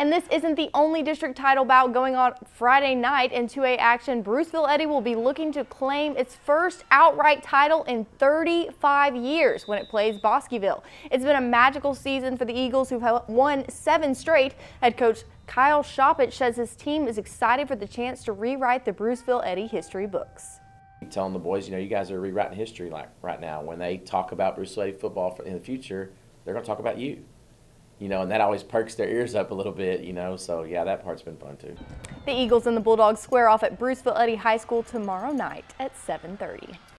And this isn't the only district title bout going on Friday night in 2A action. Bruceville Eddy will be looking to claim its first outright title in 35 years when it plays Bosqueville. It's been a magical season for the Eagles who've won seven straight. Head coach Kyle Shoppich says his team is excited for the chance to rewrite the Bruceville Eddy history books. Telling the boys, you know, you guys are rewriting history like right now. When they talk about Bruceville Eddy football in the future, they're going to talk about you you know, and that always perks their ears up a little bit, you know. So yeah, that part's been fun too. The Eagles and the Bulldogs square off at Bruceville Eddy High School tomorrow night at 7:30.